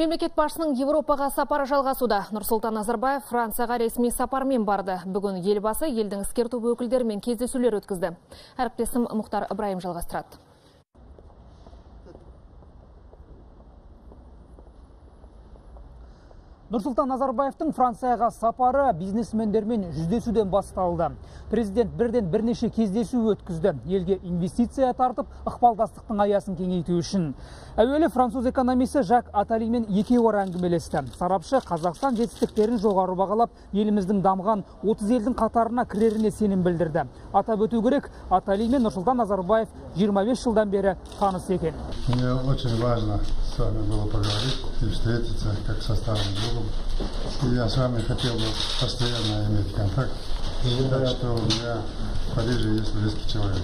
Мемлекет басшысының Европаға сапары жалғасуда. Нұрсұлтан Назарбаев Францияға ресми сапармен барды. Бүгін елбасы елдің іскер тобы өкілдерімен кездесулер өткізді. Әріптесім Мұхтар Ыбырайым жалғастырады. Нұрсұлтан Назарбаевтың Францияға сапары бизнесмендермен жүздесуден басталды. Президент бірден бірнеше кездесу өткізді. Елге инвестиция тартып, ықпалдастықтың аясын кеңейту үшін. Әуелі француз экономисі Жак Аталимен ор әңгімелесті. Сарапшы Қазақстан жетістіктерін жоғары бағалап, еліміздің дамған 30 елдің қатарына кіреріне сенім білдірді. Атап өту керек, Атали мен Нұрсұлтан Назарбаев 25 жылдан бері таныс екен. Мне очень важно вами было поговорить и встретиться как со старым другом. И я с вами хотел бы постоянно иметь контакт. Так что у меня в Париже есть близкий человек.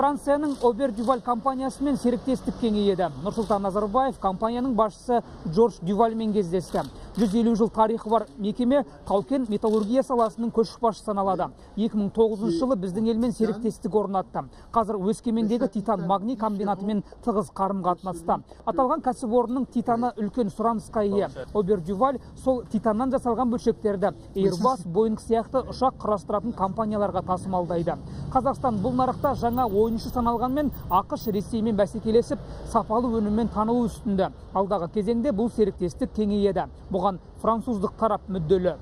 Францияның Обер Дюваль компаниясымен серіктестік кеңейеді. Нұрсұлтан Назарбаев компанияның басшысы Джордж Дювальмен кездесті. 150 жыл тарихы бар мекеме таукен металлургия саласының көшбасшысы саналады. 2009 жылы біздің елмен серіктестік орнатты. Қазір Өскемендегі Титан магний комбинатымен тығыз қарым қатынаста. Аталған кәсіпорынның Титаны үлкен сұранысқа ие. Обер Дюваль сол Титаннан жасалған бөлшектерді Airbus, Boeing сияқты ұшақ құрастыратын компанияларға тасымалдайды. Қазақстан бұл нарықта жаңа ойыншы саналғанмен ақш ресеймен бәсекелесіп сапалы өніммен танылу үстінде. Алдағы кезеңде бұл серіктестік кеңейеді. Бұған француздық тарап мүдделі.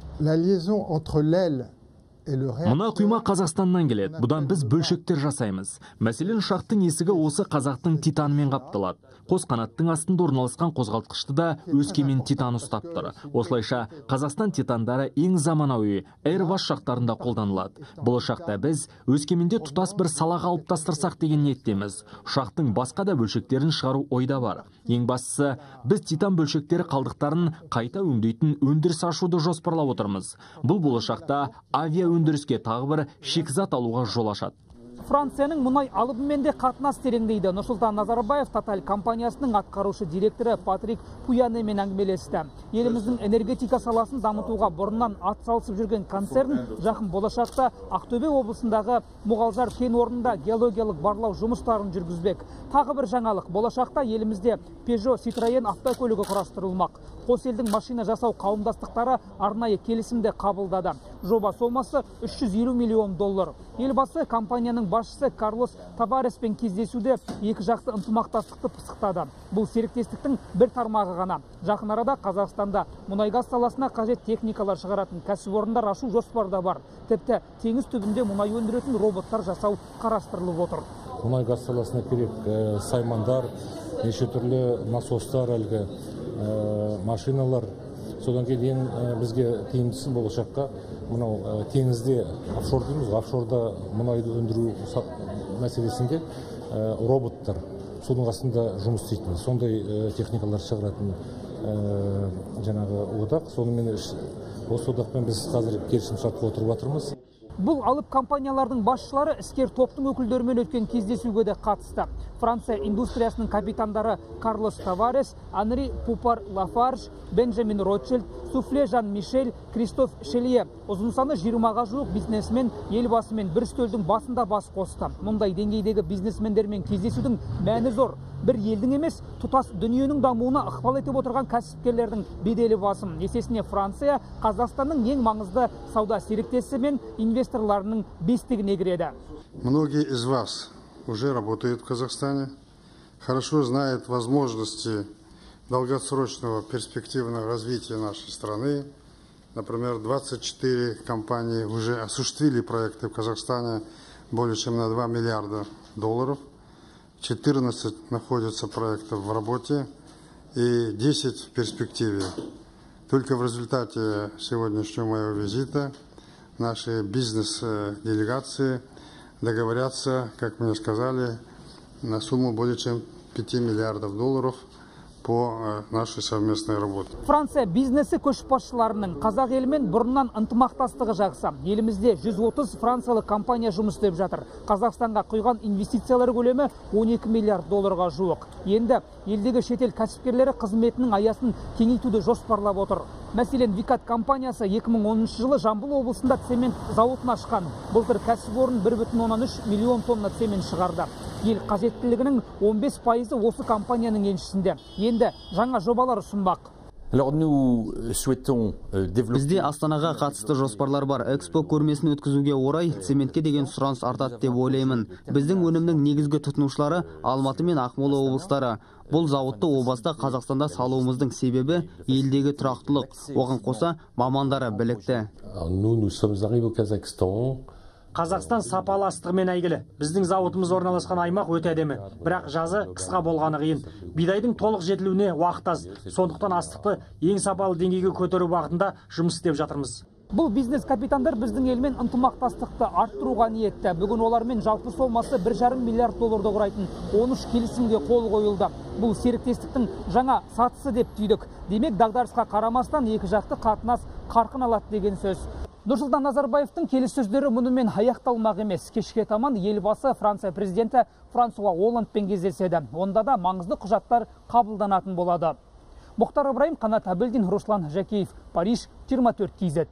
Мына құйма қазақстаннан келеді. Бұдан біз бөлшектер жасаймыз. Мәселен ұшақтың есігі осы қазақтың титанымен қапталады. Қос қанаттың астында орналасқан қозғалтқышты да өскемен титаны ұстап тұр. Осылайша қазақстан титандары ең заманауи airbus ұшақтарында қолданылады. Бұл ұшақта біз өскеменде тұтас бір сала қалыптастырсақ деген ниеттеміз. Ұшақтың басқа да бөлшектерін шығару ойда бар. Ең бастысы біз титан бөлшектері қалдықтарын қайта өңдейтін өндіріс ашуды жоспарлап отырмыз. Бұл болашақта авиа өндіріске тағы бір шикізат алуға жол ашады Францияның мұнай алыбымен де қатынас тереңдейді. Нұрсұлтан Назарбаев Таталь компаниясының атқарушы директоры Патрик Пуянемен әңгімелесті. Еліміздің энергетика саласын дамытуға бұрыннан ат салысып жүрген концерн жақын болашақта Ақтөбе облысындағы Мұғалжар кен орнында геологиялық барлау жұмыстарын жүргізбек. Тағы бір жаңалық, болашақта елімізде Peugeot Citroën автокөлігі құрастырылмақ. Қос елдің машина жасау қауымдастықтары арнайы келісімді қабылдады. Жоба сомасы 350 миллион доллар. Елбасы компанияның басшысы Карлос Тавареспен кездесуде екі жақты ынтымақтастықты пысықтады. Бұл серіктестіктің бір тармағы ғана. Жақын арада Қазақстанда мұнай газ саласына қажет техникалар шығаратын кәсіпорындар ашу жоспарда бар. Тіпті теңіз түбінде мұнай өндіретін роботтар жасау қарастырылып отыр. мұнай газ саласына керек саймандар неше түрлі насостар әлгі машиналар содан кейін бізге тиімдісі болашаққа мынау теңізде офшор дейміз офшорда мұнайды өндіру мәселесінде роботтар судың астында жұмыс істейтін. Сондай техникалар шығаратын жаңағы одақ. Сонымен осы одақпен біз қазір келісімшартқа отырып жатырмыз. Бұл алып компаниялардың басшылары іскер топтың өкілдерімен өткен кездесуге де қатысты. Франция индустриясының капитандары Карлос Таварес, Анри Пупар Лафарж, Бенджамин Ротшильд, Суфле Жан Мишель, Кристоф Шелие. Ұзын саны 20-ға жуық бизнесмен елбасымен бір стөлдің басында бас қосты. Мұндай деңгейдегі бизнесмендермен кездесудің мәні зор. Бір елдің емес, тұтас дүниенің дамуына ықпал етіп отырған кәсіпкерлердің беделі басым. Есесіне Франция Қазақстанның ең маңызды сауда серіктесі мен инвесторларының бестігіне кіреді. Многие из вас уже работают в Казахстане, хорошо знают возможности долгосрочного перспективного развития нашей страны. Например, 24 компании уже осуществили проекты в Казахстане более чем на 2 миллиарда долларов. 14 находятся проектов в работе и 10 в перспективе. Только в результате сегодняшнего моего визита наши бизнес-делегации договорятся, как мне сказали, на сумму более чем 5 миллиардов долларов по э, нашей совместной работе. Франция бизнесі көшбасшыларының қазақ елімен бұрыннан ынтымақтастығы жақсы. Елімізде 130 франциялық компания жұмыс істеп жатыр. Қазақстанға құйған инвестициялар көлемі 12 миллиард долларға жуық. Енді елдегі шетел кәсіпкерлері қызметінің аясын кеңейтуді жоспарлап отыр. Мәселен, Викат компаниясы 2010 жылы Жамбыл облысында цемент зауытын ашқан. Былтыр кәсіпорын 1,3 миллион тонна цемент шығарды. Ел қажеттілігінің 15 пайызы осы компанияның еншісінде. Енді жаңа жобалар ұсынбақ. Souhaitons développer бізде астанаға қатысты жоспарлар бар. Экспо көрмесін өткізуге орай цементке деген сұраныс артады деп ойлаймын. Біздің өнімнің негізгі тұтынушылары алматы мен ақмола облыстары. Бұл зауытты о баста қазақстанда салуымыздың себебі елдегі тұрақтылық. Оған қоса мамандары білікті. Қазақстан сапалы астығымен әйгілі. Біздің зауытымыз орналасқан аймақ өте әдемі. Бірақ жазы қысқа болғаны қиын. Бидайдың толық жетілуіне уақыт аз. Сондықтан астықты ең сапалы деңгейге көтеру бағытында жұмыс істеп жатырмыз. Бұл бизнес капитандар біздің елмен ынтымақтастықты арттыруға ниетті. Бүгін олармен жалпы сомасы бір жарым миллиард долларды құрайтын 13 келісімге қол қойылды. Бұл серіктестіктің жаңа сатысы деп түйдік. Демек дағдарысқа қарамастан екі жақты қатынас қарқын алады деген сөз. Нұрсұлтан назарбаевтың келіссөздері мұнымен аяқталмақ емес. Кешке таман елбасы франция президенті франсуа олландпен кездеседі. Онда да маңызды құжаттар қабылданатын болады. Мұхтар ыбырайым қанат әбілдин руслан жәкеев. Париж 24 кз